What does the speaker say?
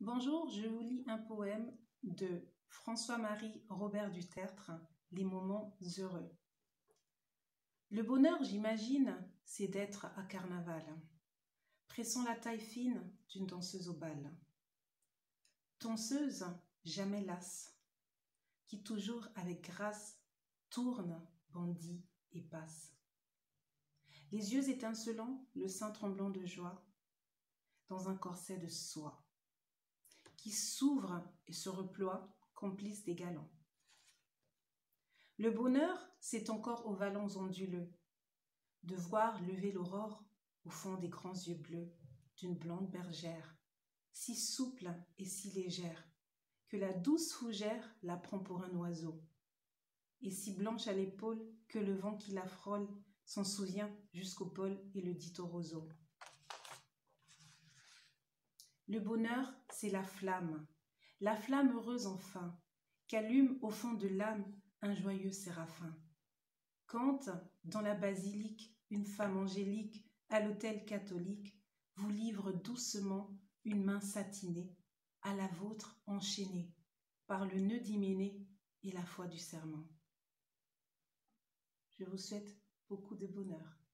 Bonjour, je vous lis un poème de François-Marie Robert du Tertre, Les moments heureux. Le bonheur, j'imagine, c'est d'être à carnaval, pressant la taille fine d'une danseuse au bal. Danseuse jamais lasse, qui toujours avec grâce tourne, bandit et passe. Les yeux étincelants, le sein tremblant de joie, dans un corset de soie qui s'ouvre et se reploie, complice des galants. Le bonheur, c'est encore aux vallons onduleux de voir lever l'aurore au fond des grands yeux bleus d'une blonde bergère, si souple et si légère, que la douce fougère la prend pour un oiseau, et si blanche à l'épaule que le vent qui la frôle s'en souvient jusqu'au pôle et le dit au roseau. Le bonheur, c'est la flamme, la flamme heureuse enfin, qu'allume au fond de l'âme un joyeux séraphin. Quand, dans la basilique, une femme angélique, à l'autel catholique, vous livre doucement une main satinée, à la vôtre enchaînée, par le nœud d'hyménée et la foi du serment. Je vous souhaite beaucoup de bonheur.